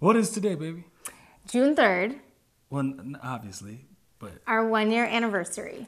What is today, baby? June 3rd, Well, obviously, but our one year anniversary.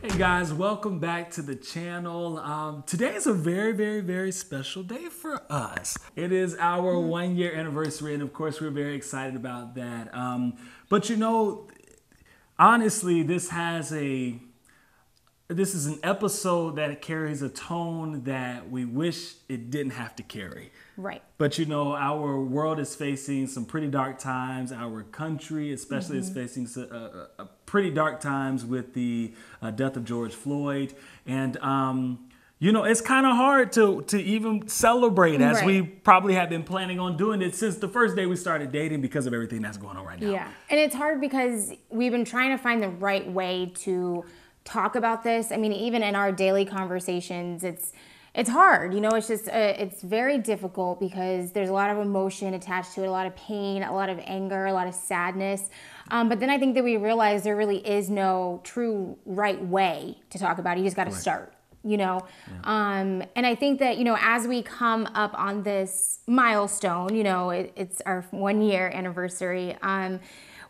hey guys, welcome back to the channel. Um, today is a very, very, very special day for us. It is our one year anniversary, and of course, we're very excited about that. Um, but you know, honestly, this has a this is an episode that carries a tone that we wish it didn't have to carry. Right. But you know, our world is facing some pretty dark times. Our country, especially, is facing a, a- a pretty dark times with the uh, death of George Floyd, and um, you know, it's kind of hard to to even celebrate as Right. we probably have been planning on doing it since the first day we started dating because of everything that's going on right now. Yeah. And it's hard because we've been trying to find the right way to talk about this. I mean, even in our daily conversations, it's it's hard. You know, it's just uh, it's very difficult because there's a lot of emotion attached to it, a lot of pain, a lot of anger, a lot of sadness. Um, but then I think that we realize there really is no true right way to talk about it. You just got to start you know? Um, and i think that you know as we come up on this milestone you know it, it's our one year anniversary um,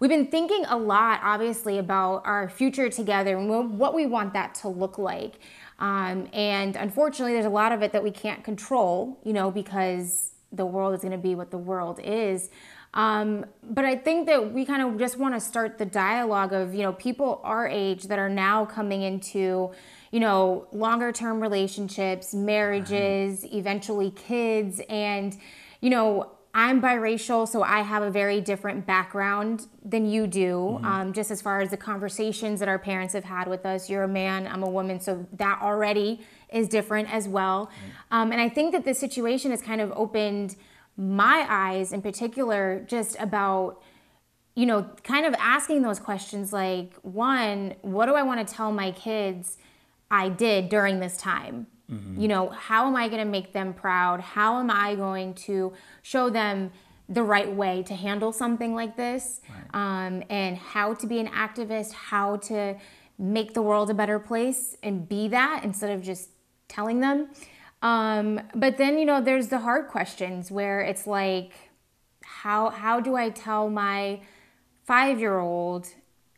we've been thinking a lot obviously about our future together and what we want that to look like. Um, and unfortunately there's a lot of it that we can't control you know because the world is going to be what the world is. Um, but I think that we kind of just want to start the dialogue of, you know, people our age that are now coming into, you know, longer term relationships, marriages, eventually kids. And, you know, I'm biracial, so I have a very different background than you do, um, just as far as the conversations that our parents have had with us. You're a man, I'm a woman, so that already is different as well. Um, and I think that this situation has kind of opened my eyes in particular just about you know kind of asking those questions like one what do i want to tell my kids i did during this time. You know how am i going to make them proud? How am i going to show them the right way to handle something like this? Um, and how to be an activist how to make the world a better place and be that instead of just telling them. Um, but then you know there's the hard questions where it's like how how do I tell my five year old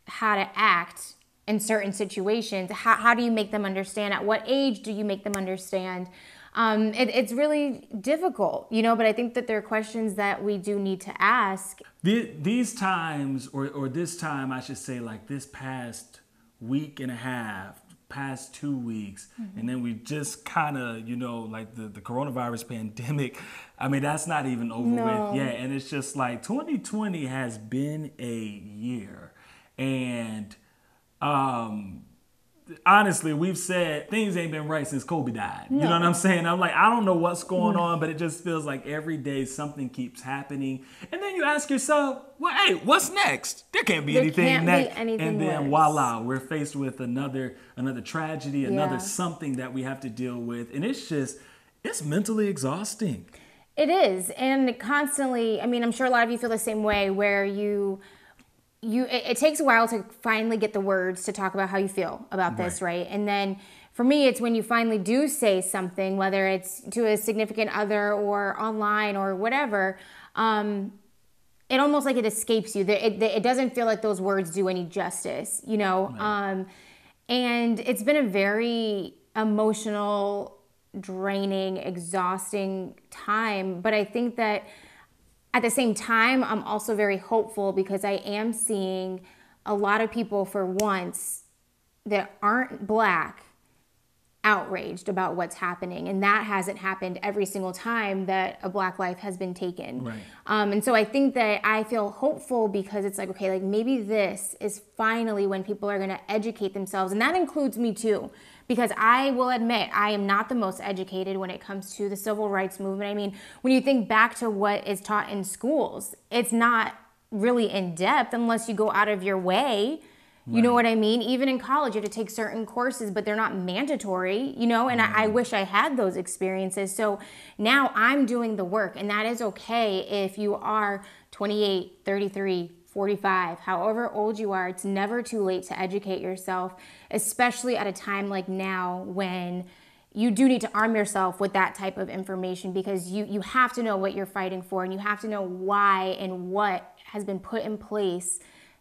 how to act in certain situations? How, how do you make them understand? At what age do you make them understand? Um, it, it's really difficult, you know, but I think that there are questions that we do need to ask. The, these times, or, or this time, I should say, like this past week and a half, past two weeks, and then we just kind of, you know, like the, the coronavirus pandemic. I mean, that's not even over No. with yet. And it's just like 2020 has been a year. And um, honestly, we've said things ain't been right since Kobe died. You know what I'm saying? I'm like, I don't know what's going on, but it just feels like every day something keeps happening. And then you ask yourself, well, hey, what's next? There can't be There anything can't be next. anything and then worse. voila, we're faced with another another tragedy, another Yeah. something that we have to deal with. And it's just it's mentally exhausting. It is, and constantly. I mean, I'm sure a lot of you feel the same way, where you, you, it, it takes a while to finally get the words to talk about how you feel about this, right? And then for me, it's when you finally do say something, whether it's to a significant other or online or whatever. Um, it almost like it escapes you. It, it, it doesn't feel like those words do any justice, you know. Um, and it's been a very emotional, draining, exhausting time. But I think that at the same time, I'm also very hopeful because I am seeing a lot of people for once that aren't black outraged about what's happening. And that hasn't happened every single time that a black life has been taken. Right. um, and so i think that i feel hopeful because it's like okay like maybe this is finally when people are going to educate themselves. And that includes me too because i will admit i am not the most educated when it comes to the civil rights movement i mean when you think back to what is taught in schools it's not really in depth unless you go out of your way you know what I mean? Even in college, you have to take certain courses, but they're not mandatory, you know? And I, I wish I had those experiences. So now I'm doing the work, and that is okay if you are 28, 33, 45, however old you are, it's never too late to educate yourself, especially at a time like now when you do need to arm yourself with that type of information because you, you have to know what you're fighting for and you have to know why and what has been put in place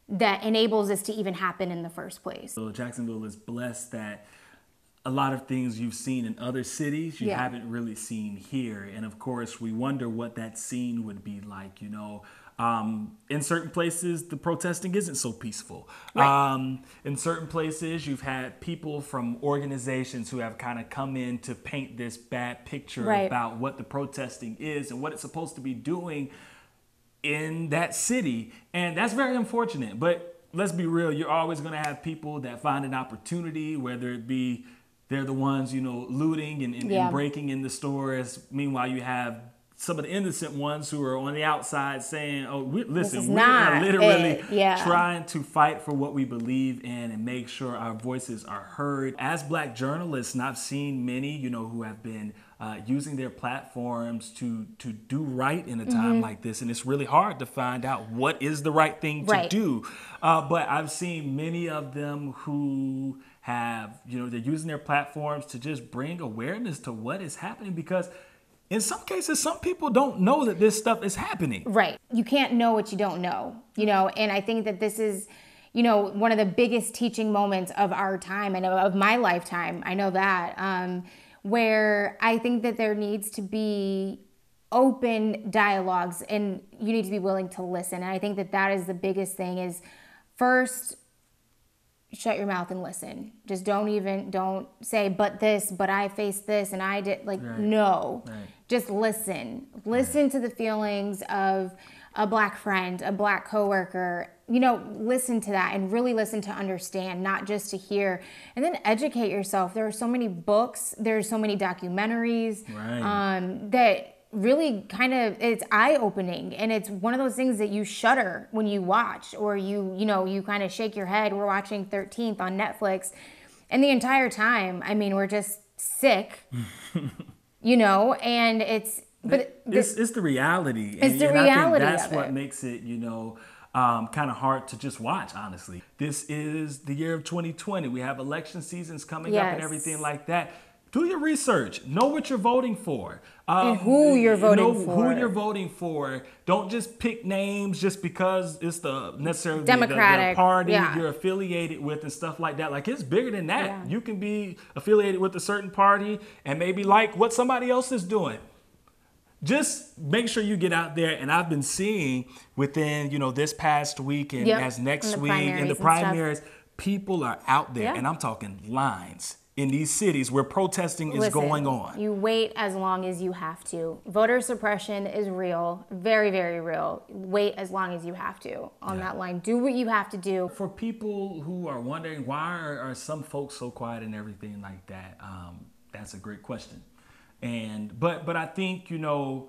that enables this to even happen in the first place. So Jacksonville is blessed that a lot of things you've seen in other cities you Yeah. haven't really seen here and of course we wonder what that scene would be like you know um, in certain places the protesting isn't so peaceful Right. um, in certain places you've had people from organizations who have kind of come in to paint this bad picture Right. about what the protesting is and what it's supposed to be doing in that city. And that's very unfortunate. But let's be real, you're always going to have people that find an opportunity, whether it be they're the ones, you know, looting and, and, Yeah. and breaking in the stores. Meanwhile, you have some of the innocent ones who are on the outside saying, oh, we, listen, is we're literally. Yeah. trying to fight for what we believe in and make sure our voices are heard. As black journalists, and I've seen many, you know, who have been uh, using their platforms to to do right in a time Mm-hmm. like this, and it's really hard to find out what is the right thing to Right. do. Uh, but I've seen many of them who have, you know, they're using their platforms to just bring awareness to what is happening because. In some cases, some people don't know that this stuff is happening. Right. You can't know what you don't know, you know, and I think that this is, you know, one of the biggest teaching moments of our time and of my lifetime. I know that. Um, where I think that there needs to be open dialogues and you need to be willing to listen. And I think that that is the biggest thing is first shut your mouth and listen. Just don't even don't say but this, but I faced this and I did like Right. no. Right. Just listen. Listen to the feelings of a black friend, a black coworker. You know, listen to that and really listen to understand, not just to hear. And then educate yourself. There are so many books, there's so many documentaries Right. um, that really kind of it's eye opening and it's one of those things that you shudder when you watch or you you know you kind of shake your head we're watching 13th on netflix and the entire time i mean we're just sick you know and it's but it's, it's the reality. It's the and I reality think that's what it. makes it, you know, um, kind of hard to just watch, honestly. This is the year of 2020. We have election seasons coming up and everything like that. Do your research. Know what you're voting for. Um, And who you're voting know for. Who you're voting for. Don't just pick names just because it's the necessarily the- the- the, party yeah. you're affiliated with and stuff like that. Like it's bigger than that. Yeah. You can be affiliated with a certain party and maybe like what somebody else is doing just make sure you get out there and i've been seeing within you know this past week and Yep, as next the week and the stuff. primaries people are out there Yeah. and i'm talking lines in these cities where protesting is Listen, going on You wait as long as you have to. Voter suppression is real, very, very real. Wait as long as you have to on that line. Do what you have to do. for people who are wondering why are, are some folks so quiet and everything like that um, that's a great question and but but i think you know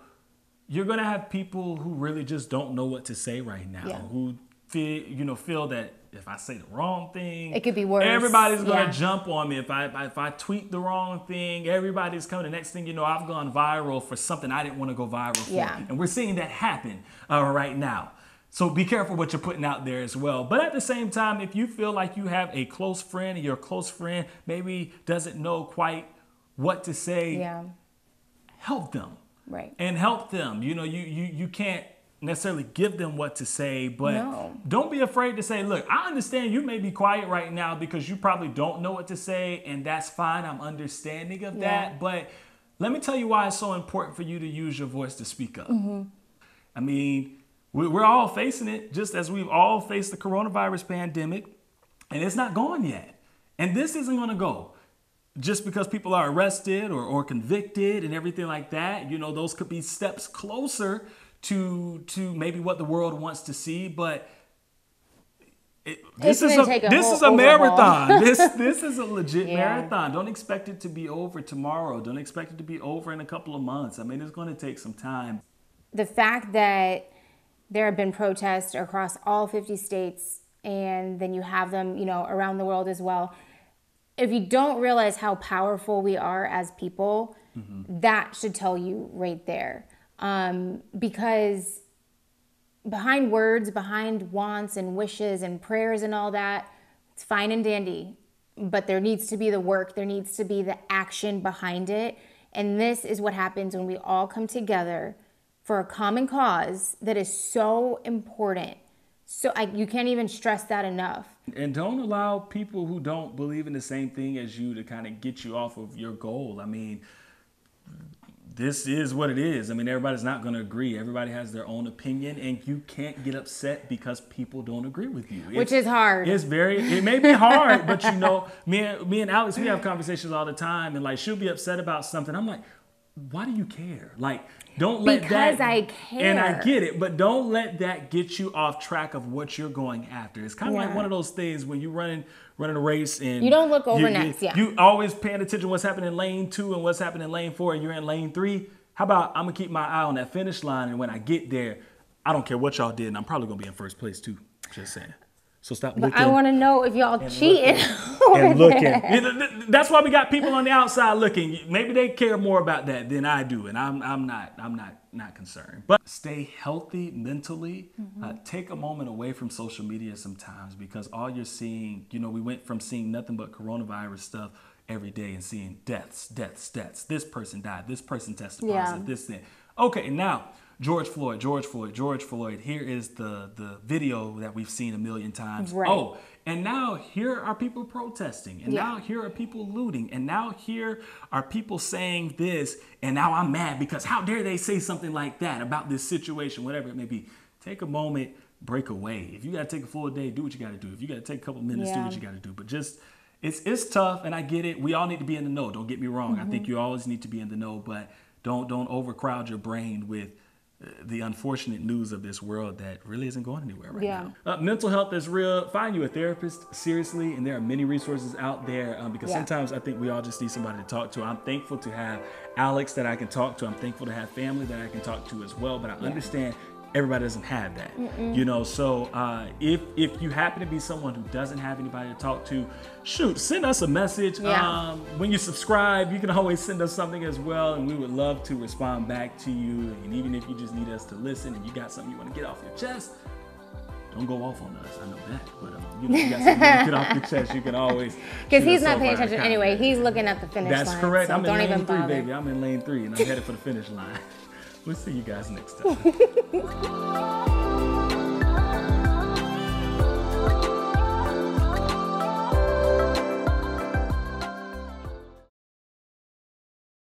you're gonna have people who really just don't know what to say right now Yeah. who feel you know feel that if i say the wrong thing It could be worse. everybody's gonna Yeah. jump on me if I if I tweet the wrong thing everybody's coming the next thing you know i've gone viral for something i didn't want to go viral for Yeah. and we're seeing that happen uh, right now. So be careful what you're putting out there as well. But at the same time, if you feel like you have a close friend and your close friend maybe doesn't know quite what to say, Yeah, help them. right. And help them. You know, you you you can't necessarily give them what to say, but No. don't be afraid to say, look, I understand you may be quiet right now because you probably don't know what to say, and that's fine. I'm understanding of Yeah. that. But let me tell you why it's so important for you to use your voice to speak up. Mm-hmm. I mean, we- we're all facing it just as we've all faced the coronavirus pandemic, and it's not gone yet. And this isn't going to go just because people are arrested or, or convicted and everything like that. You know, those could be steps closer to to maybe what the world wants to see, but. It, this is a a this whole is a marathon. this this is a legit Yeah. marathon. Don't expect it to be over tomorrow. Don't expect it to be over in a couple of months. I mean, it's going to take some time. the fact that there have been protests across all 50 states and then you have them you know around the world as well if you don't realize how powerful we are as people mm-hmm. that should tell you right there um, because behind words, behind wants and wishes and prayers and all that, it's fine and dandy. But there needs to be the work, there needs to be the action behind it. And this is what happens when we all come together for a common cause that is so important. So I, you can't even stress that enough. And don't allow people who don't believe in the same thing as you to kind of get you off of your goal. I mean, this is what it is. I mean, everybody's not going to agree. Everybody has their own opinion, and you can't get upset because people don't agree with you. Which is hard. It's very. It may be hard, but you know, me and me and Alex, we have conversations all the time, and like she'll be upset about something. I'm like, why do you care? Like, don't let because that. Because I care. And I get it, but don't let that get you off track of what you're going after. It's kind of Yeah. like one of those things when you're running running a race and You don't look over you, next, You, yeah. you always paying attention to what's happening in lane two and what's happening in lane four, and you're in lane three. How about I'm gonna keep my eye on that finish line, and when I get there, I don't care what y'all did, and I'm probably gonna be in first place too. Just saying. So stop looking. I want to know if y'all cheating. over and looking. there. Yeah, th- th- That's why we got people on the outside looking. Maybe they care more about that than I do, and I'm I'm not I'm not not concerned. But stay healthy mentally. Uh, take a moment away from social media sometimes because all you're seeing, you know, we went from seeing nothing but coronavirus stuff every day and seeing deaths, deaths, deaths. This person died. This person tested Yeah. positive. This thing. Okay, now George Floyd, George Floyd, George Floyd. Here is the the video that we've seen a million times. Right. Oh, and now here are people protesting, and Yeah. now here are people looting, and now here are people saying this, and now I'm mad because how dare they say something like that about this situation, whatever it may be. Take a moment, break away. If you gotta take a full day, do what you gotta do. If you gotta take a couple minutes, do what you gotta do. But just it's it's tough, and I get it. We all need to be in the know. Don't get me wrong. I Mm-hmm. think you always need to be in the know, but don't don't overcrowd your brain with uh, the unfortunate news of this world that really isn't going anywhere right Yeah. now. Uh, mental health is real. Find you a therapist, seriously, and there are many resources out there um, because Yeah. sometimes I think we all just need somebody to talk to. I'm thankful to have Alex that I can talk to. I'm thankful to have family that I can talk to as well. But I understand everybody doesn't have that, you know. So uh, if if you happen to be someone who doesn't have anybody to talk to, shoot, send us a message. Yeah. Um, when you subscribe, you can always send us something as well, and we would love to respond back to you. And even if you just need us to listen and you got something you want to get off your chest, don't go off on us. I know that, but um, you know, you got something to get off your chest. You can always Because he's not paying attention anyway. He's looking at the finish That's line. correct. So I'm in lane three, bother. baby. I'm in lane three, and I'm headed for the finish line. We'll see you guys next time.